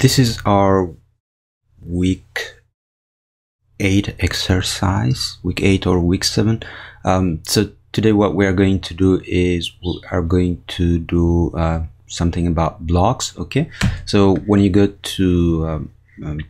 this is our week eight exercise, week eight or week seven. Um, so today what we are going to do is we are going to do uh, something about blocks. Okay. So when you go to um, um,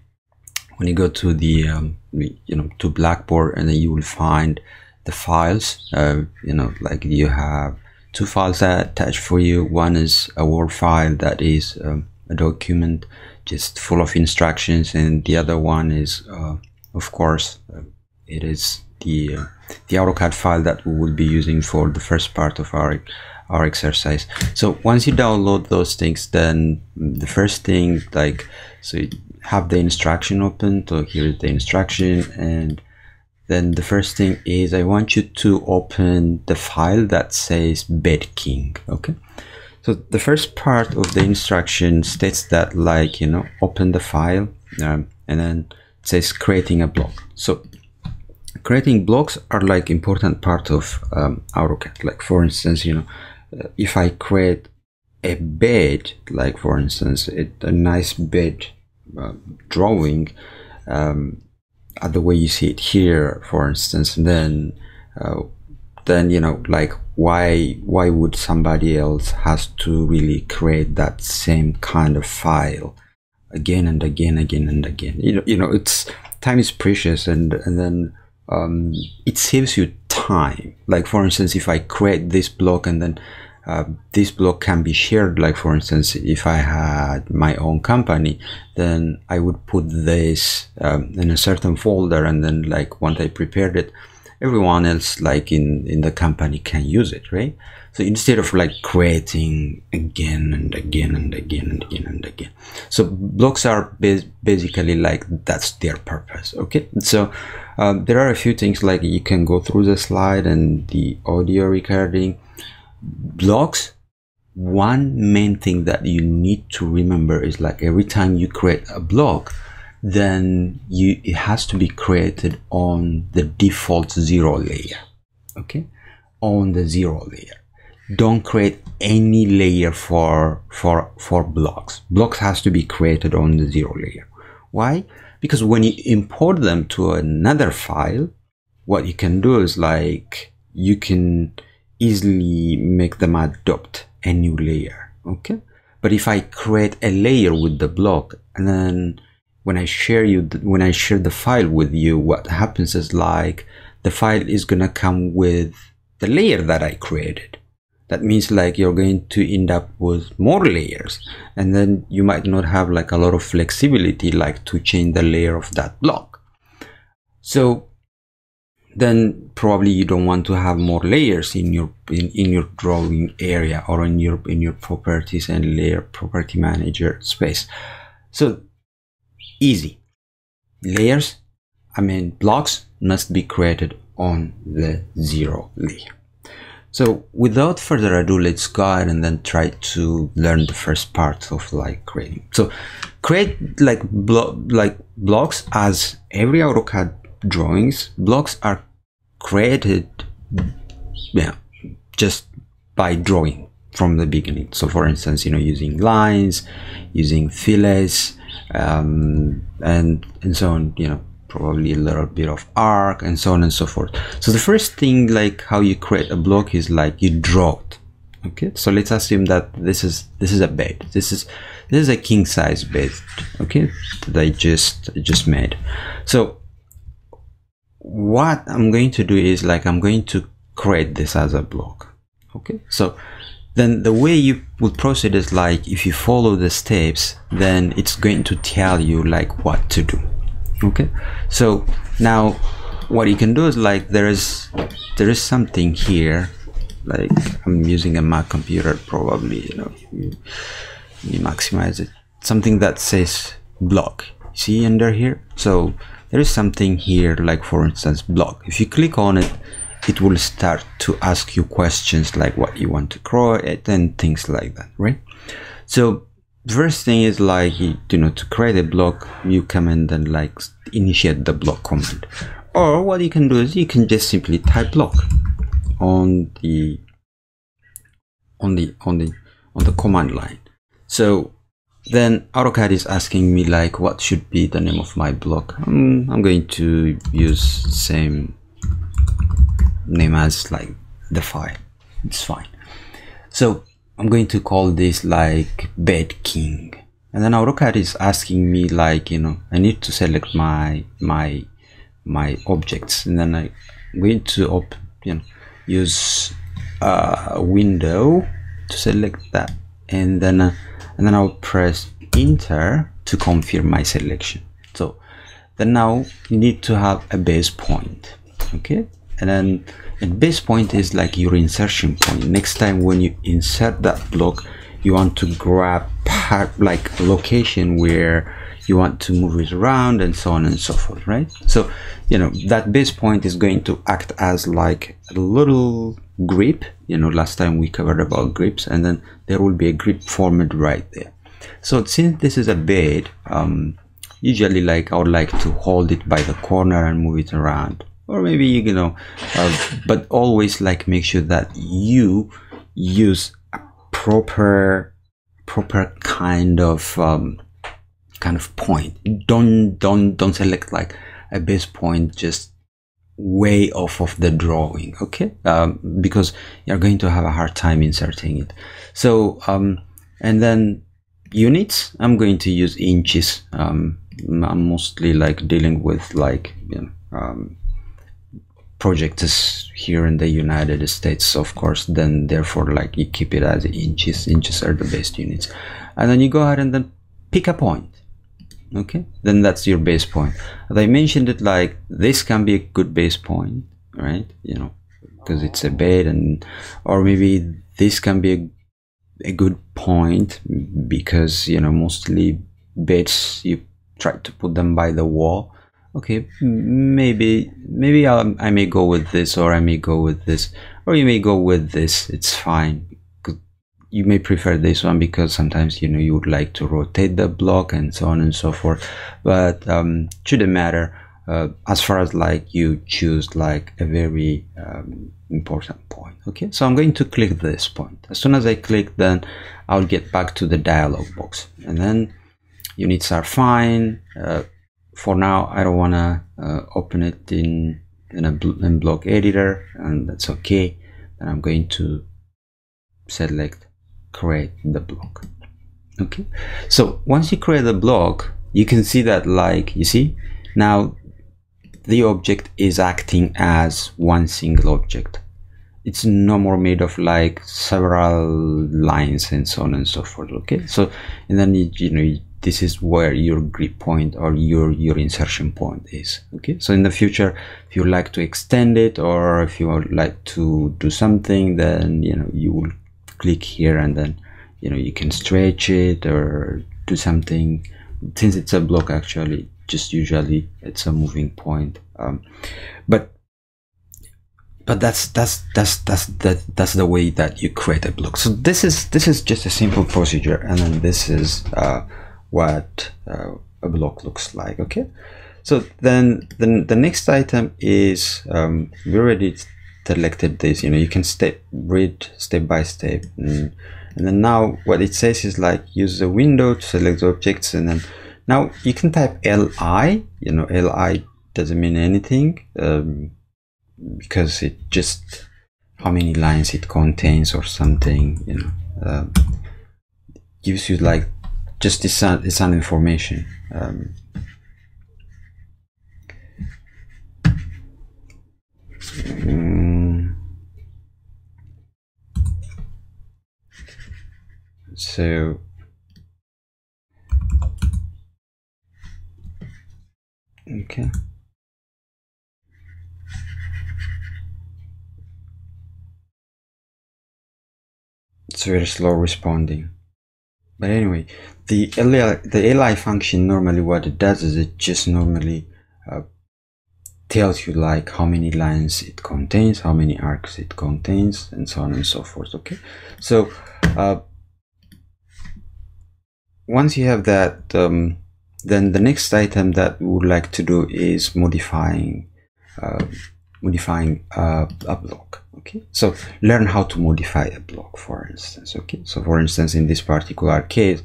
when you go to the um, you know to Blackboard and then you will find the files. Uh, you know like you have two files that attached for you. One is a Word file that is um, a document just full of instructions and the other one is uh, of course uh, it is the uh, the AutoCAD file that we will be using for the first part of our our exercise. So once you download those things then the first thing like so you have the instruction open so here is the instruction and then the first thing is I want you to open the file that says bed king okay so the first part of the instruction states that like, you know, open the file um, and then it says creating a block. So creating blocks are like important part of um, AutoCAD. Like for instance, you know, uh, if I create a bed, like for instance, it, a nice bed uh, drawing, um, the way you see it here, for instance, and then uh, then you know like why why would somebody else has to really create that same kind of file again and again again and again? You know you know it's time is precious and and then um, it saves you time. Like for instance if i create this block and then uh, this block can be shared. Like for instance if i had my own company then i would put this um, in a certain folder and then like once i prepared it everyone else like in in the company can use it right? So instead of like creating again and again and again and again and again. So blocks are basically like that's their purpose okay? So um, there are a few things like you can go through the slide and the audio recording. Blocks one main thing that you need to remember is like every time you create a block then you it has to be created on the default zero layer okay? On the zero layer. Don't create any layer for for for blocks. Blocks has to be created on the zero layer. Why? Because when you import them to another file what you can do is like you can easily make them adopt a new layer okay? But if i create a layer with the block and then when I share you when I share the file with you what happens is like the file is gonna come with the layer that I created. That means like you're going to end up with more layers. And then you might not have like a lot of flexibility like to change the layer of that block. So then probably you don't want to have more layers in your in, in your drawing area or in your in your properties and layer property manager space. So easy. Layers, I mean blocks must be created on the zero layer. So without further ado, let's go ahead and then try to learn the first part of like creating. So create like block like blocks as every AutoCAD drawings, blocks are created yeah, just by drawing from the beginning. So for instance, you know, using lines, using fillets, um, and and so on you know probably a little bit of arc and so on and so forth. So the first thing like how you create a block is like you draw it. Okay? So let's assume that this is this is a bed. This is this is a king size bed. Okay? That I just just made. So what I'm going to do is like I'm going to create this as a block. Okay? So then the way you would proceed is like if you follow the steps then it's going to tell you like what to do. Okay? So now what you can do is like there is there is something here like I'm using a Mac computer probably you know you, you maximize it. Something that says block. See under here? So there is something here like for instance block. If you click on it it will start to ask you questions like what you want to create and things like that, right? So first thing is like, you know, to create a block, you come and then like initiate the block command. Or what you can do is you can just simply type block on the on the on the on the command line. So then AutoCAD is asking me like what should be the name of my block. Um, I'm going to use same name as like the file. It's fine. So I'm going to call this like bed king. And then AutoCAD is asking me like, you know, I need to select my my my objects and then I'm going to open, you know, use a window to select that and then uh, and then I'll press enter to confirm my selection so then now you need to have a base point okay and then a base point is like your insertion point. Next time when you insert that block you want to grab part like location where you want to move it around and so on and so forth right? So you know that base point is going to act as like a little grip. You know last time we covered about grips and then there will be a grip formed right there. So since this is a bed um, usually like I would like to hold it by the corner and move it around or maybe you know uh, but always like make sure that you use a proper proper kind of um, kind of point. Don't don't don't select like a base point just way off of the drawing okay? Um, because you're going to have a hard time inserting it. So um, and then units i'm going to use inches. Um, i'm mostly like dealing with like you know, um, projects here in the united states of course then therefore like you keep it as inches inches are the best units. And then you go ahead and then pick a point okay? Then that's your base point. As i mentioned it like this can be a good base point right? You know because it's a bed and or maybe this can be a, a good point because you know mostly beds you try to put them by the wall okay maybe maybe I'll, i may go with this or i may go with this. Or you may go with this it's fine. You may prefer this one because sometimes you know you would like to rotate the block and so on and so forth. But um, shouldn't matter uh, as far as like you choose like a very um, important point okay? So I'm going to click this point. As soon as I click then I'll get back to the dialog box. And then units are fine uh, for now I don't want to uh, open it in in a bl in block editor and that's okay. And I'm going to select create the block. Okay? So once you create the block you can see that like you see? Now the object is acting as one single object. It's no more made of like several lines and so on and so forth okay? So and then you, you know this is where your grip point or your your insertion point is okay? So in the future if you like to extend it or if you would like to do something then you know you will click here and then you know you can stretch it or do something. Since it's a block actually just usually it's a moving point um, but but that's that's that's that's that that's the way that you create a block. So this is this is just a simple procedure and then this is uh, what uh, a block looks like okay? So then the, the next item is um, we already selected this you know you can step read step by step. And, and then now what it says is like use the window to select the objects and then now you can type li you know li doesn't mean anything um, because it just how many lines it contains or something you know uh, gives you like just this it's an information um, so okay. It's very slow responding but anyway the li the li function normally what it does is it just normally uh, tells you like how many lines it contains how many arcs it contains and so on and so forth okay? So uh, once you have that um, then the next item that we would like to do is modifying uh, modifying uh, a block okay. So learn how to modify a block for instance okay? So for instance in this particular case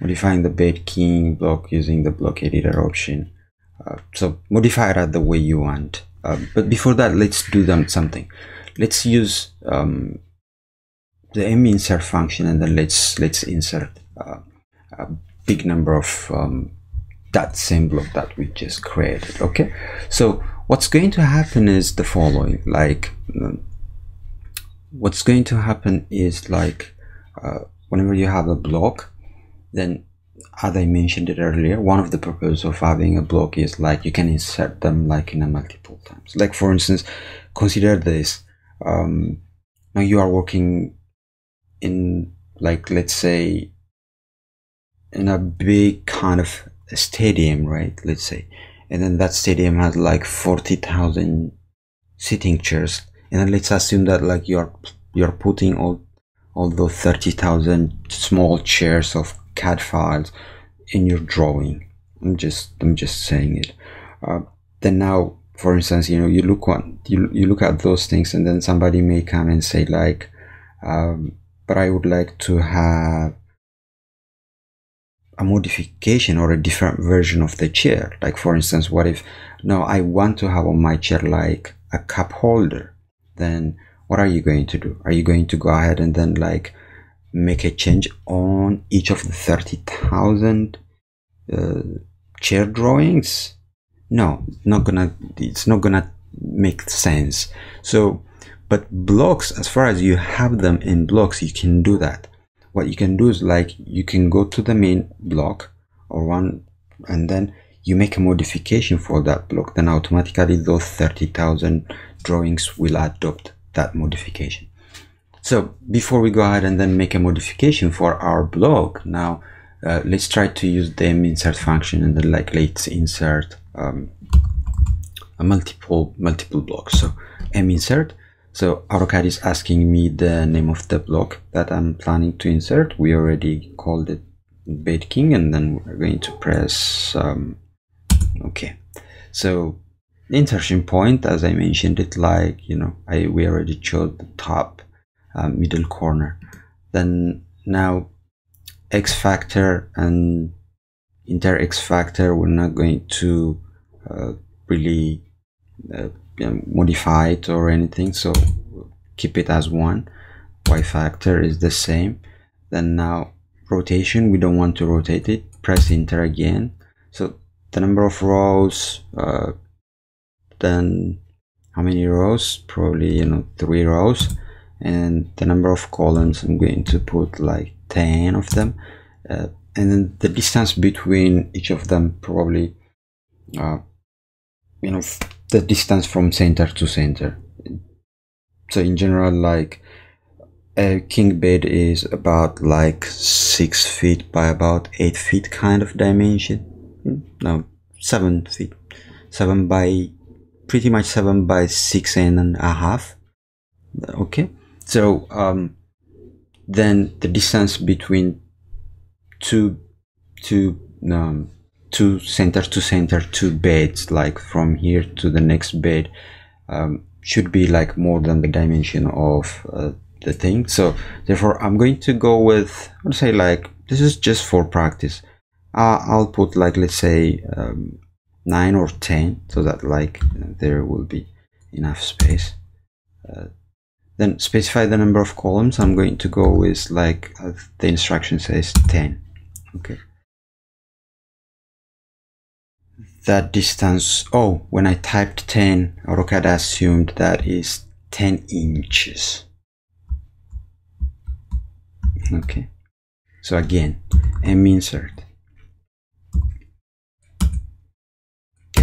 modifying the bed king block using the block editor option uh, so modify that the way you want. Uh, but before that let's do them something. Let's use um, the m insert function and then let's let's insert uh, a big number of um, that same block that we just created okay? So what's going to happen is the following like um, what's going to happen is like uh, whenever you have a block then as I mentioned it earlier one of the purposes of having a block is like you can insert them like in a multiple times. Like for instance consider this um, now you are working in like let's say in a big kind of stadium right? Let's say. And then that stadium has like 40,000 sitting chairs and then let's assume that like you're you're putting all all those 30,000 small chairs of CAD files in your drawing. I'm just I'm just saying it. Uh, then now for instance you know you look on you, you look at those things and then somebody may come and say like um, but I would like to have a modification or a different version of the chair. Like for instance what if no I want to have on my chair like a cup holder then what are you going to do? Are you going to go ahead and then like make a change on each of the 30,000 uh, chair drawings? No not gonna it's not gonna make sense. So but blocks as far as you have them in blocks you can do that. What you can do is like you can go to the main block or one and then you make a modification for that block then automatically those 30,000 drawings will adopt that modification. So before we go ahead and then make a modification for our block now uh, let's try to use the insert function and then like let's insert um, a multiple multiple blocks. So m insert. So AutoCAD is asking me the name of the block that I'm planning to insert. We already called it bed king and then we're going to press um, okay. So insertion point. As I mentioned it like you know I we already chose the top uh, middle corner. Then now X factor and inter X factor we're not going to uh, really uh, modify it or anything. So keep it as one. Y factor is the same. Then now rotation we don't want to rotate it. Press enter again. So the number of rows uh, then how many rows? Probably you know three rows. And the number of columns I'm going to put like 10 of them. Uh, and then the distance between each of them probably uh, you know the distance from center to center. So in general like a king bed is about like six feet by about eight feet kind of dimension no seven feet seven by pretty much seven by six and a half. Okay so um, then the distance between two two um, two center to center two beds like from here to the next bed um, should be like more than the dimension of uh, the thing. So therefore I'm going to go with let's say like this is just for practice uh, I'll put like let's say um, 9 or 10 so that like there will be enough space. Uh, then specify the number of columns. I'm going to go with like uh, the instruction says 10 okay. That distance oh when I typed 10 AutoCAD assumed that is 10 inches. Okay. So again M insert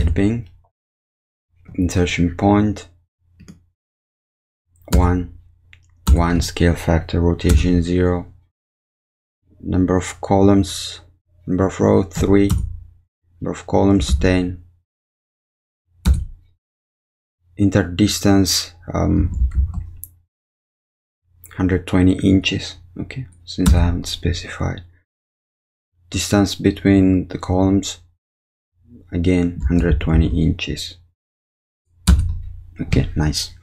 Bing insertion point. One. One scale factor rotation zero. Number of columns. Number of row three. Number of columns 10 inter distance um, 120 inches. Okay since I haven't specified. Distance between the columns again 120 inches. Okay nice.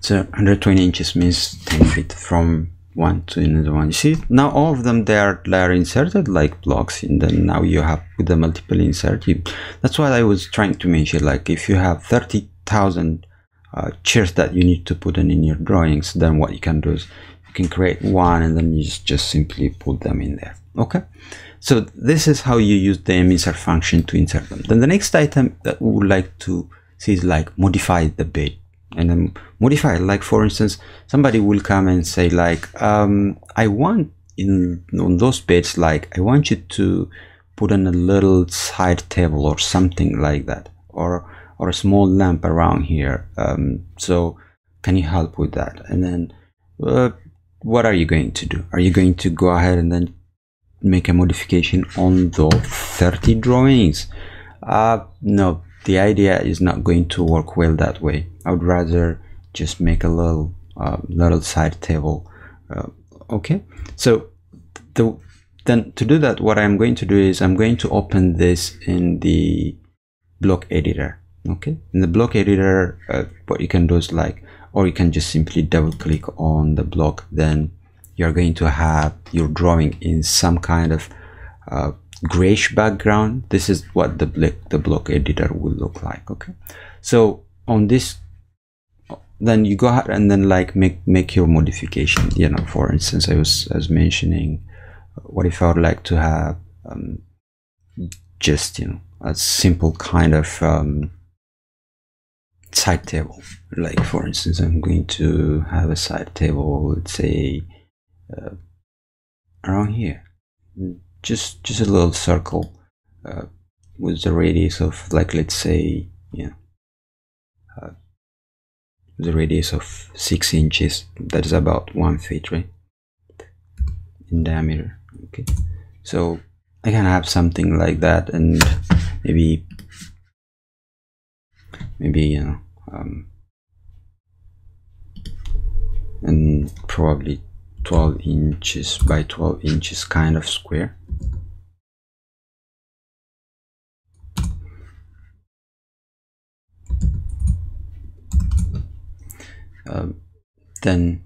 So 120 inches means 10 feet from one to another one. You see now all of them they are inserted like blocks and then now you have with the multiple insert you, that's what i was trying to mention like if you have 30,000 uh, chairs that you need to put in in your drawings then what you can do is you can create one and then you just, just simply put them in there. Okay so this is how you use the insert function to insert them. Then the next item that we would like to see is like modify the bed and then modify like for instance somebody will come and say like um, i want in on those beds like i want you to put in a little side table or something like that or or a small lamp around here. Um, so can you help with that? And then uh, what are you going to do? Are you going to go ahead and then make a modification on the 30 drawings uh no the idea is not going to work well that way. I would rather just make a little uh, little side table. Uh, okay, so the then to do that, what I'm going to do is I'm going to open this in the block editor. Okay, in the block editor, uh, what you can do is like, or you can just simply double click on the block. Then you're going to have your drawing in some kind of uh, grayish background. This is what the block the block editor will look like okay? So on this then you go ahead and then like make make your modification. You know for instance i was as mentioning what if i would like to have um, just you know a simple kind of um, side table. Like for instance i'm going to have a side table let's say uh, around here. Just just a little circle uh, with the radius of like let's say yeah uh, the radius of six inches. That is about one feet right? In diameter okay. So I can have something like that and maybe maybe you know um, and probably 12 inches by 12 inches kind of square. Um, then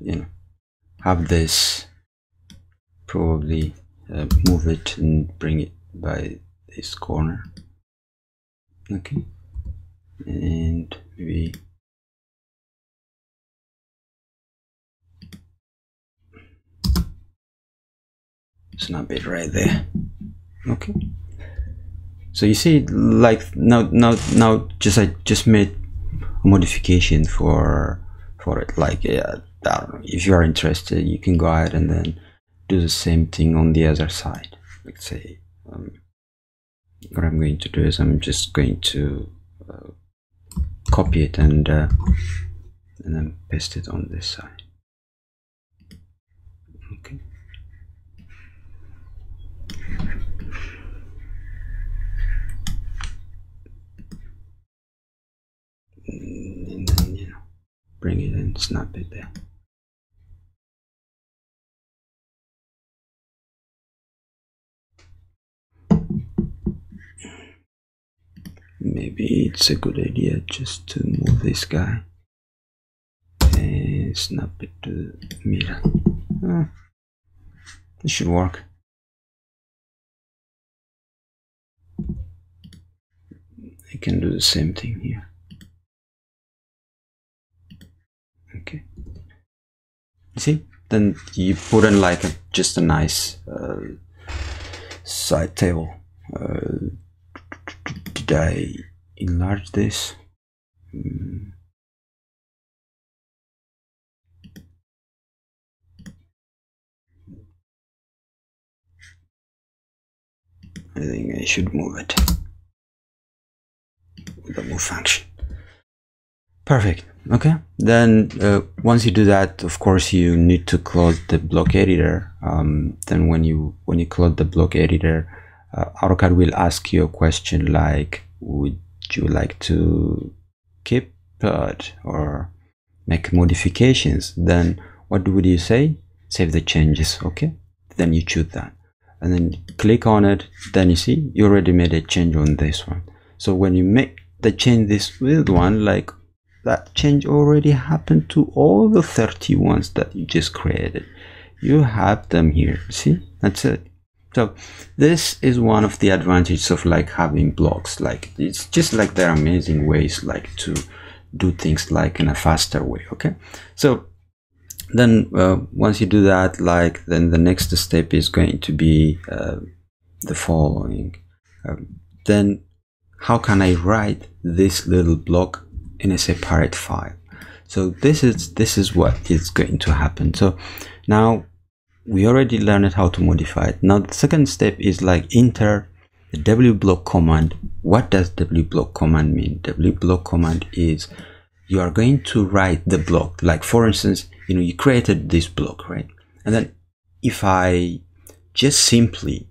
you know have this probably uh, move it and bring it by this corner. Okay. And maybe snap it right there. Okay. So you see like now now now just I just made a modification for for it. Like yeah know. If you are interested you can go ahead and then do the same thing on the other side. Let's say um, what I'm going to do is I'm just going to uh, copy it and uh, and then paste it on this side okay and then bring it and snap it there. Maybe it's a good idea just to move this guy. And snap it to the middle uh, it should work. I can do the same thing here okay. You see? Then you put in like a, just a nice uh, side table. Uh, did I enlarge this? Mm. I think I should move it. With the move function perfect. Okay. Then uh, once you do that of course you need to close the block editor. Um, then when you when you close the block editor uh, AutoCAD will ask you a question like would you like to keep it or make modifications? Then what would you say? Save the changes. Okay. Then you choose that. And then click on it. Then you see you already made a change on this one. So when you make the change this with one like that change already happened to all the 30 ones that you just created. You have them here. See, that's it. So this is one of the advantages of like having blocks. Like it's just like there are amazing ways like to do things like in a faster way. Okay. So then uh, once you do that, like then the next step is going to be uh, the following. Um, then how can I write this little block in a separate file? So this is this is what is going to happen. So now we already learned how to modify it. Now the second step is like enter the wblock command. What does wblock command mean? wblock command is you are going to write the block. Like for instance, you know, you created this block, right? And then if I just simply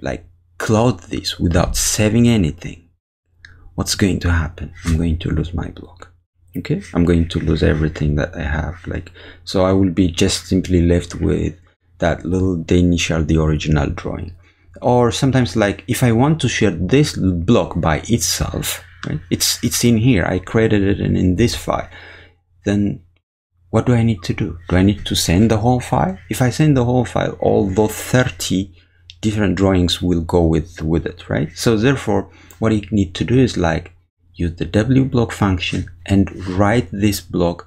like cloud this without saving anything, what's going to happen? I'm going to lose my block. Okay, I'm going to lose everything that I have. Like, so I will be just simply left with that little the initial the original drawing or sometimes like if I want to share this block by itself right it's it's in here I created it in, in this file then what do I need to do do I need to send the whole file if I send the whole file all those 30 different drawings will go with with it right so therefore what you need to do is like use the wblock function and write this block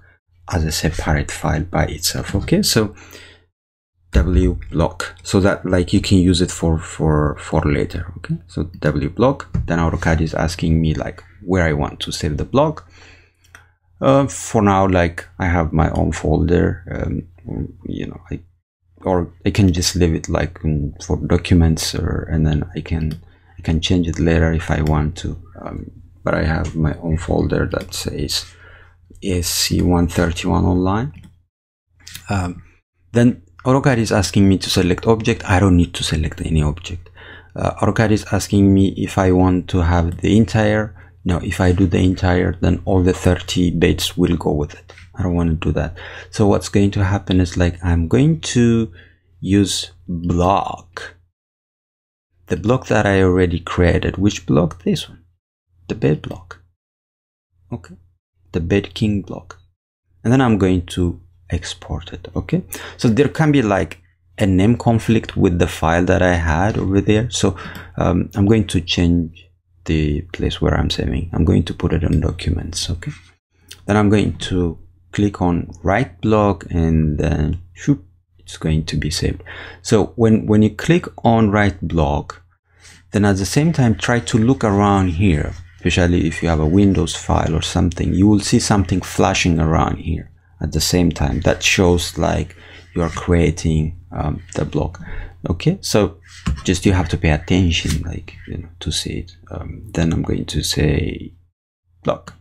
as a separate file by itself okay? So w block. So that like you can use it for for for later okay? So w block. Then AutoCAD is asking me like where I want to save the block. Uh, for now like I have my own folder um, you know I or I can just leave it like for documents or and then I can I can change it later if I want to um, but I have my own folder that says ESC131 online um, then AutoCAD is asking me to select object. I don't need to select any object. Uh, AutoCAD is asking me if I want to have the entire. No, if I do the entire, then all the 30 bits will go with it. I don't want to do that. So what's going to happen is like I'm going to use block. The block that I already created. Which block? This one. The bed block. Okay. The bed king block. And then I'm going to export it okay so there can be like a name conflict with the file that I had over there so um, I'm going to change the place where I'm saving I'm going to put it on documents okay then I'm going to click on write block and then shoop, it's going to be saved so when when you click on write block then at the same time try to look around here especially if you have a Windows file or something you will see something flashing around here at the same time. That shows like you are creating um, the block. Okay? So just you have to pay attention like you know to see it. Um, then I'm going to say block.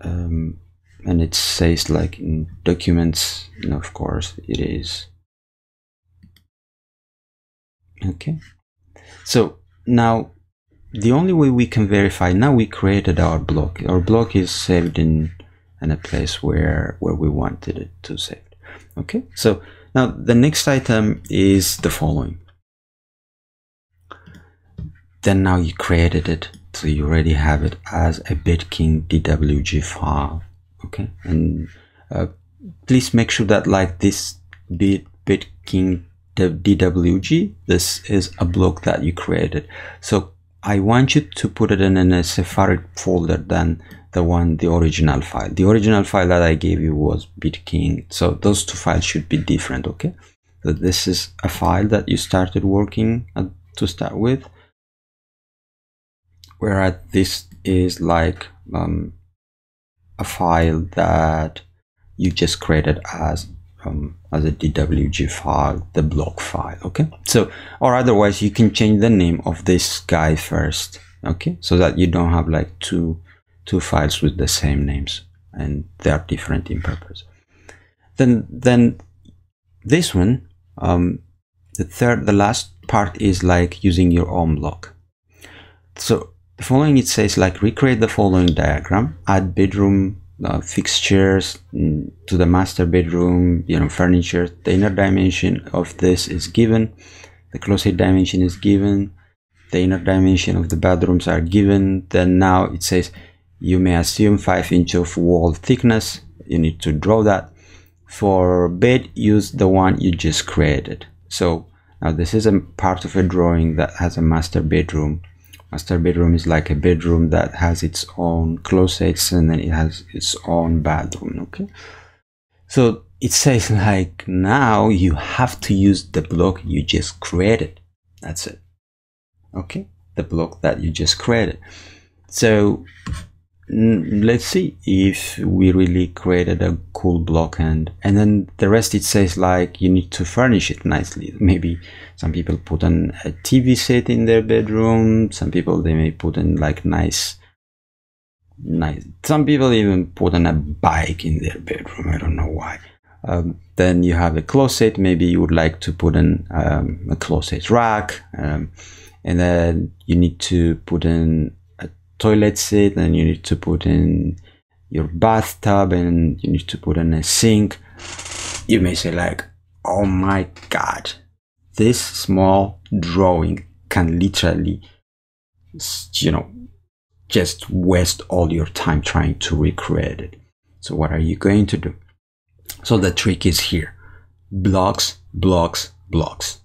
Um, and it says like in documents and of course it is okay. So now the only way we can verify now we created our block. Our block is saved in and a place where where we wanted it to save. Okay. So now the next item is the following. Then now you created it so you already have it as a bitking dwg file. Okay. And uh, please make sure that like this bit bitking dwg this is a block that you created. So i want you to put it in a separate folder than the one the original file. The original file that i gave you was bitking so those two files should be different okay? So this is a file that you started working to start with whereas this is like um, a file that you just created as um, as a DWG file, the block file, okay? So, or otherwise you can change the name of this guy first, okay? So that you don't have like two two files with the same names and they are different in purpose. Then, then this one, um, the third, the last part is like using your own block. So the following it says like recreate the following diagram, add bedroom uh, fixtures mm, to the master bedroom, you know, furniture. The inner dimension of this is given. The closet dimension is given. The inner dimension of the bedrooms are given. Then now it says you may assume 5 inch of wall thickness you need to draw that for bed use the one you just created so now this is a part of a drawing that has a master bedroom master bedroom is like a bedroom that has its own closets and then it has its own bathroom okay? So it says like now you have to use the block you just created. That's it. Okay? The block that you just created. So let's see if we really created a cool block and and then the rest it says like you need to furnish it nicely. Maybe some people put an, a tv set in their bedroom some people they may put in like nice nice some people even put in a bike in their bedroom i don't know why. Um, then you have a closet maybe you would like to put in um, a closet rack um, and then you need to put in toilet seat and you need to put in your bathtub and you need to put in a sink. You may say like oh my god this small drawing can literally you know just waste all your time trying to recreate it. So what are you going to do? So the trick is here. Blocks blocks blocks.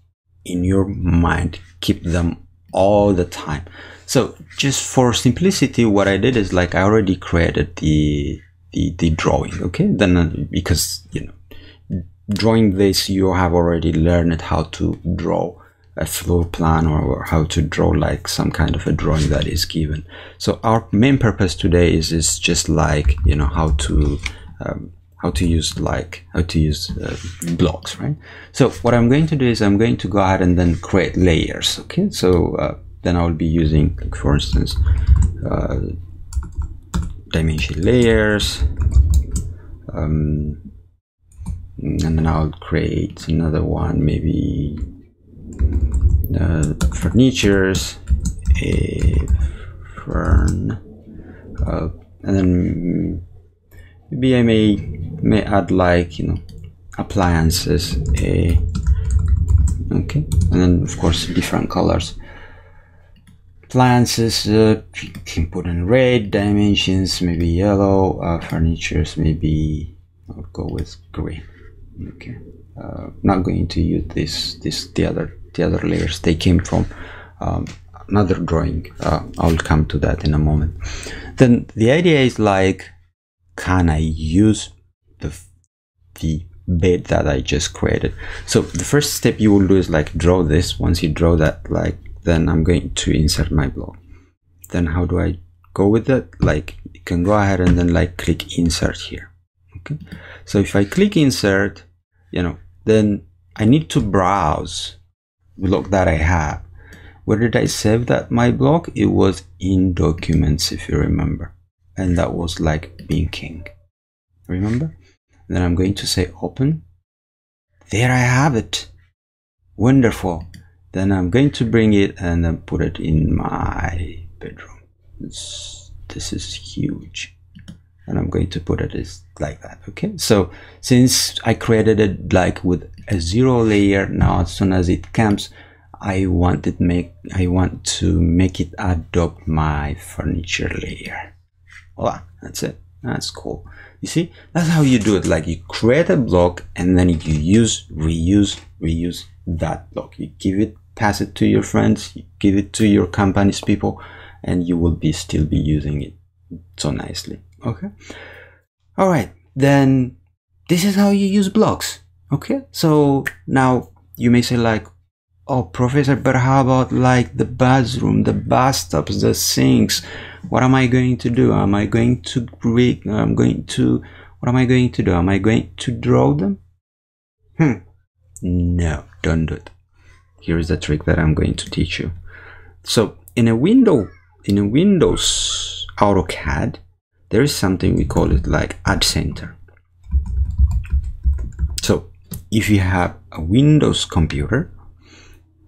In your mind keep them all the time so just for simplicity, what I did is like I already created the the, the drawing. Okay, then uh, because you know drawing this, you have already learned how to draw a floor plan or how to draw like some kind of a drawing that is given. So our main purpose today is is just like you know how to um, how to use like how to use uh, blocks right? So what i'm going to do is i'm going to go ahead and then create layers okay? So uh, then I'll be using like for instance uh, dimension layers um, and then I'll create another one maybe uh, furnitures a fern uh, and then maybe I may may add like you know appliances a okay and then of course different colors. Appliances uh, can put in red dimensions maybe yellow uh, furnitures maybe I'll go with green. Okay uh, not going to use this this the other the other layers. They came from um, another drawing. Uh, I'll come to that in a moment. Then the idea is like can I use the the bed that I just created? So the first step you will do is like draw this. Once you draw that like then I'm going to insert my block then how do I go with it? Like you can go ahead and then like click insert here. Okay? So if I click insert you know then I need to browse block that I have. Where did I save that my block? It was in documents if you remember and that was like being king. Remember? Then I'm going to say open. There I have it. Wonderful. Then I'm going to bring it and then put it in my bedroom. This, this is huge. And I'm going to put it like that okay? So since I created it like with a zero layer now as soon as it comes I want it make I want to make it adopt my furniture layer voila that's it. That's cool. You see that's how you do it. Like you create a block and then you use reuse reuse that block. You give it pass it to your friends you give it to your company's people and you will be still be using it so nicely. Okay? All right then this is how you use blocks. Okay? So now you may say like oh professor but how about like the bathroom the bathtubs the sinks? What am i going to do? Am i going to create i'm going to what am i going to do? Am i going to draw them? Hmm. No don't do it. Here is the trick that i'm going to teach you. So in a window in a windows autocad there is something we call it like add center. So if you have a windows computer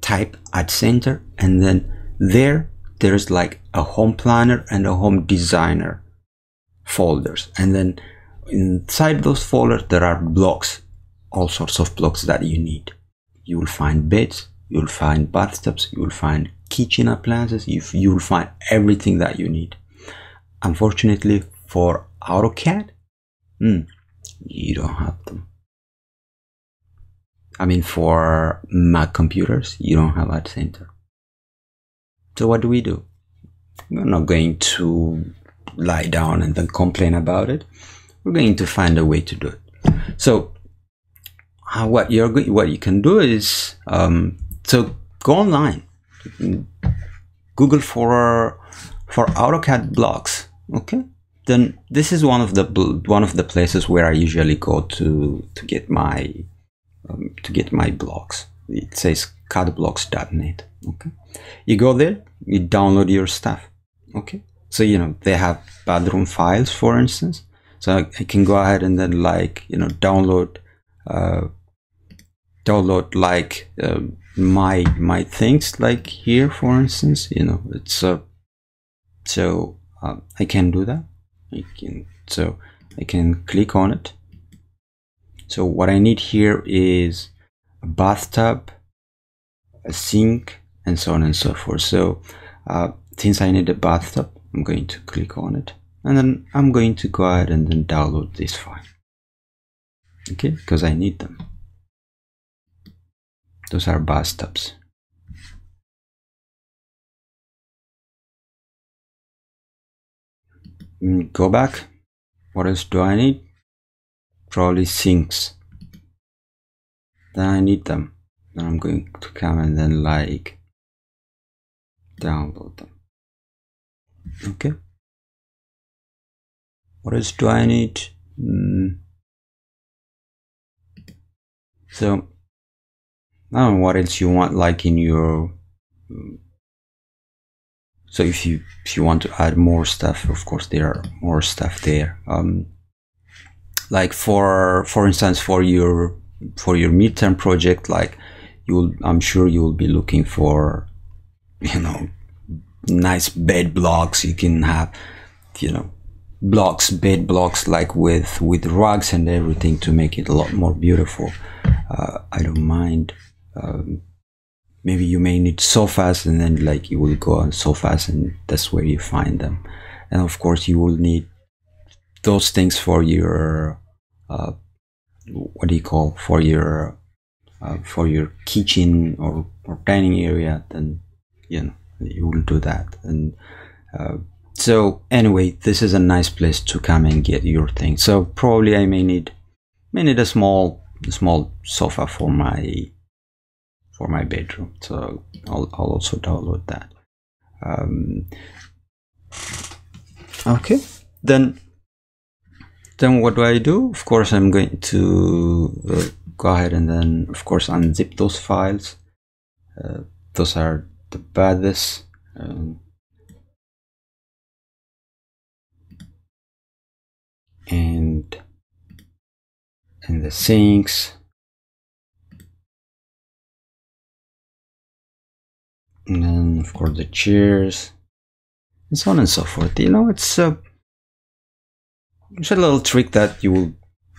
type add center and then there there's like a home planner and a home designer folders. And then inside those folders there are blocks all sorts of blocks that you need. You will find beds you'll find bathtubs you'll find kitchen appliances you, you'll find everything that you need. Unfortunately for AutoCAD, mm, you don't have them. I mean, for Mac computers, you don't have Art Center. So what do we do? We're not going to lie down and then complain about it. We're going to find a way to do it. So uh, what you're what you can do is um, so go online, Google for for AutoCAD blocks. Okay, then this is one of the one of the places where I usually go to to get my um, to get my blocks. It says cadblocks.net. Okay, you go there, you download your stuff. Okay, so you know they have bathroom files, for instance. So I can go ahead and then like you know download uh, download like uh, my my things like here for instance you know it's uh, so uh, I can do that I can so I can click on it so what I need here is a bathtub a sink and so on and so forth so uh, since I need a bathtub I'm going to click on it and then I'm going to go ahead and then download this file okay because I need them those are bathtubs. Mm, go back. What else do I need? Probably sinks. Then I need them. Then I'm going to come and then like download them. Okay. What else do I need? Mm. So I don't know what else you want like in your so if you if you want to add more stuff of course there are more stuff there um, like for for instance for your for your midterm project like you will i'm sure you will be looking for you know nice bed blocks. You can have you know blocks bed blocks like with with rugs and everything to make it a lot more beautiful. Uh, i don't mind. Um, maybe you may need sofas and then like you will go on sofas and that's where you find them. And of course you will need those things for your uh, what do you call for your uh, for your kitchen or, or dining area then you know you will do that. And uh, so anyway this is a nice place to come and get your thing so probably i may need may need a small small sofa for my for my bedroom. So I'll, I'll also download that. Um, okay. Then then what do I do? Of course I'm going to uh, go ahead and then of course unzip those files. Uh, those are the baddest um, and and the sinks. And then of course the chairs and so on and so forth. You know it's a it's a little trick that you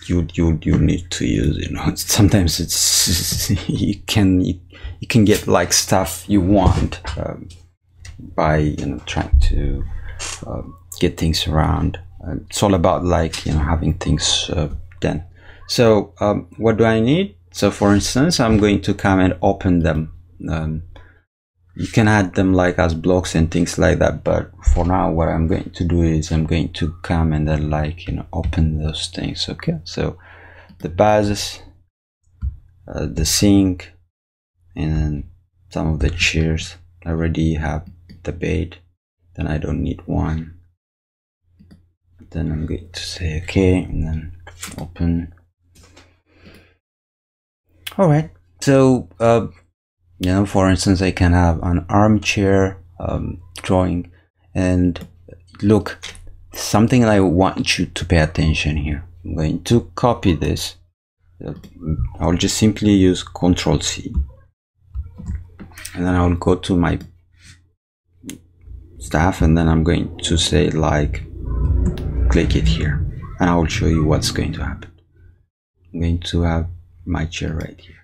you you you need to use you know. Sometimes it's you can you, you can get like stuff you want um, by you know trying to uh, get things around. It's all about like you know having things uh, done. So um, what do I need? So for instance I'm going to come and open them um, you can add them like as blocks and things like that but for now what i'm going to do is i'm going to come and then like you know open those things okay? So the bases uh, the sink and some of the chairs. I already have the bed. Then i don't need one. Then i'm going to say okay and then open. All right. So uh, you know for instance i can have an armchair um, drawing and look something i want you to pay attention here. I'm going to copy this. I'll just simply use ctrl c. And then i'll go to my stuff and then i'm going to say like click it here. And i will show you what's going to happen. I'm going to have my chair right here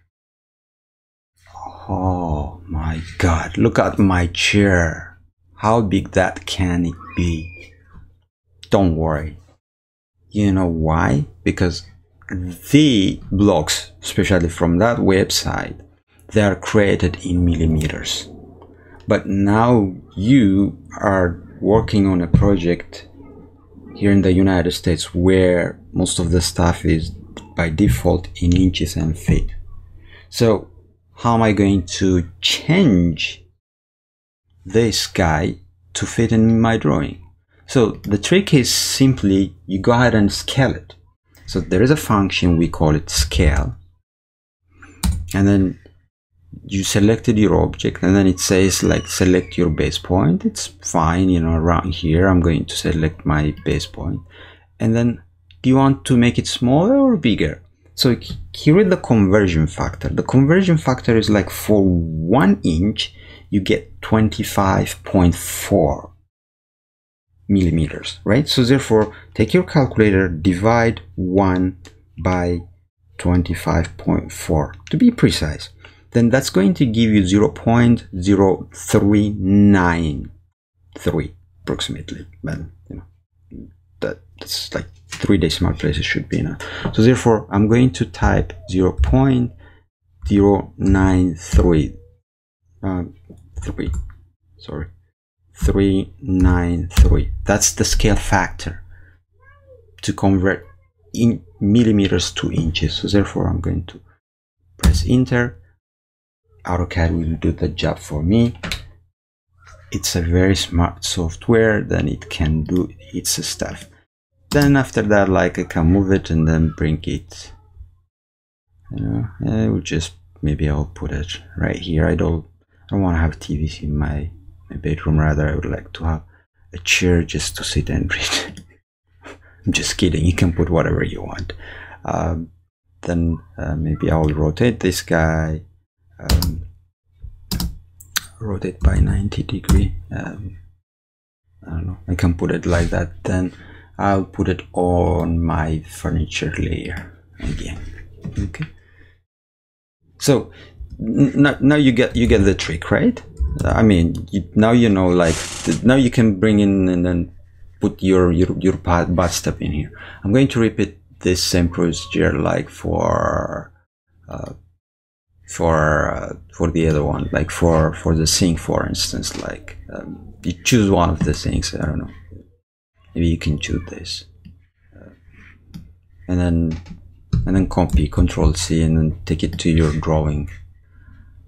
Oh my god, look at my chair. How big that can it be? don't worry. You know why? Because the blocks, especially from that website, they are created in millimeters. But now you are working on a project here in the United States where most of the stuff is by default in inches and feet. So how am I going to change this guy to fit in my drawing? So the trick is simply you go ahead and scale it. So there is a function, we call it scale. And then you selected your object and then it says like select your base point. It's fine, you know, around here I'm going to select my base point. And then do you want to make it smaller or bigger? So here is the conversion factor. The conversion factor is like for one inch, you get 25.4 millimeters, right? So therefore, take your calculator, divide 1 by 25.4 to be precise. Then that's going to give you 0 0.0393 approximately. But, you know, that, that's like three decimal places should be enough. So therefore, I'm going to type 0 0.093, uh, 3, sorry, 393. That's the scale factor to convert in millimeters to inches. So therefore, I'm going to press enter. AutoCAD will do the job for me. It's a very smart software, then it can do its stuff then after that like I can move it and then bring it you know I will just maybe I'll put it right here. I don't I don't want to have TVs in my, my bedroom. Rather I would like to have a chair just to sit and read. I'm just kidding. You can put whatever you want. Um, then uh, maybe I'll rotate this guy um, rotate by 90 degree. Um, I don't know. I can put it like that then I'll put it on my furniture layer again. Okay. So now you get you get the trick right? I mean you, now you know like now you can bring in and then put your your, your bathtub in here. I'm going to repeat this same procedure like for uh, for uh, for the other one like for for the sink for instance like um, you choose one of the things I don't know maybe you can choose this. Uh, and then and then copy control C and then take it to your drawing.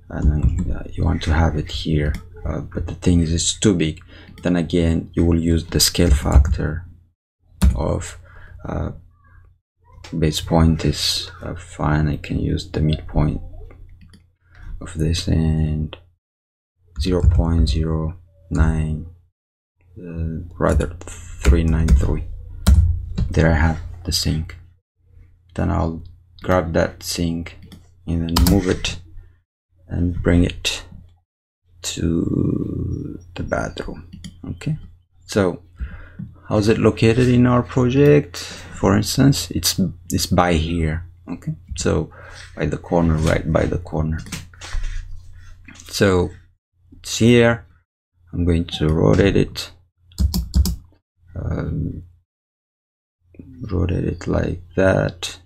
And then uh, you want to have it here. Uh, but the thing is it's too big. Then again you will use the scale factor of uh, base point is uh, fine. I can use the midpoint of this and 0 0.09 uh, rather 393 there I have the sink. Then I'll grab that sink and then move it and bring it to the bathroom. Okay? So how's it located in our project? For instance it's it's by here. Okay? So by the corner right by the corner. So it's here. I'm going to rotate it um, rotate it like that.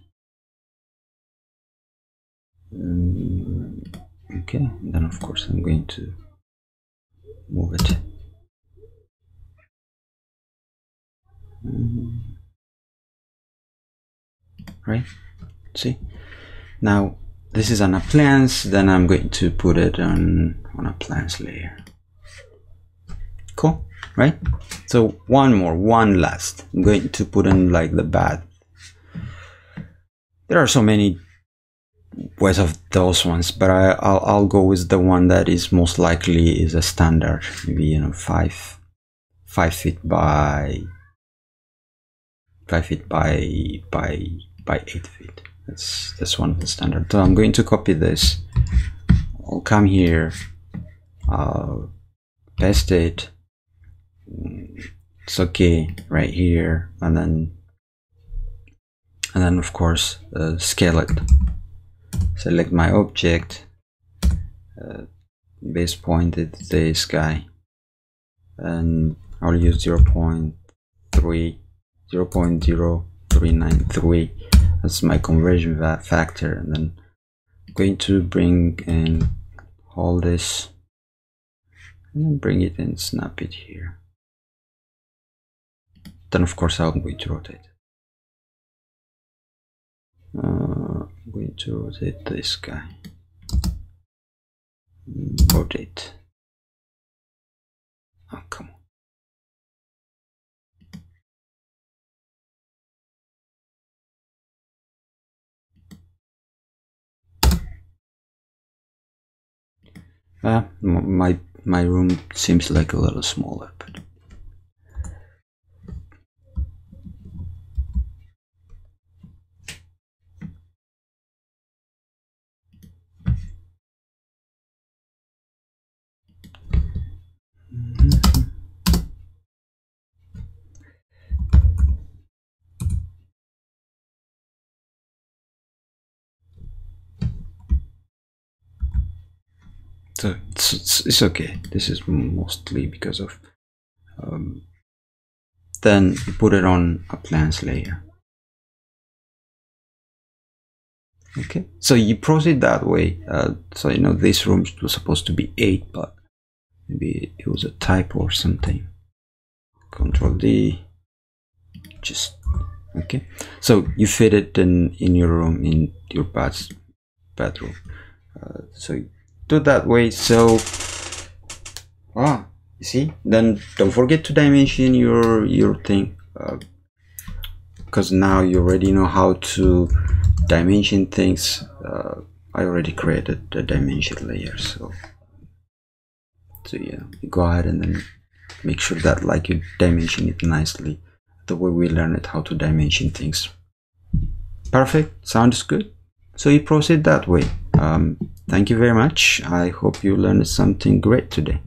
Um, okay then of course I'm going to move it. Um, right see? Now this is an appliance then I'm going to put it on on appliance layer. Cool right? So one more one last. I'm going to put in like the bath there are so many ways of those ones but I, I'll, I'll go with the one that is most likely is a standard maybe you know five five feet by five feet by by by eight feet. That's that's one of the standard. So i'm going to copy this. I'll come here i'll paste it it's okay right here and then and then of course uh, scale it select my object uh, base pointed this guy and I'll use 0 0.3 0 0.0393 that's my conversion factor and then I'm going to bring in all this and bring it and snap it here then of course I'm going to rotate. Uh, I'm going to rotate this guy. Rotate. Oh come on. Uh, my my room seems like a little smaller, but so it's, it's, okay. This is mostly because of um, then you put it on a plans layer. Okay. So you proceed that way. Uh, so you know this room was supposed to be 8 but maybe it was a typo or something. Control D. Just okay. So you fit it in in your room in your bath bedroom. uh, so do that way so ah you see? Then don't forget to dimension your your thing because uh, now you already know how to dimension things uh, I already created the dimension layer so so yeah go ahead and then make sure that like you dimension it nicely the way we learned how to dimension things. Perfect sounds good so you proceed that way. Um, thank you very much. I hope you learned something great today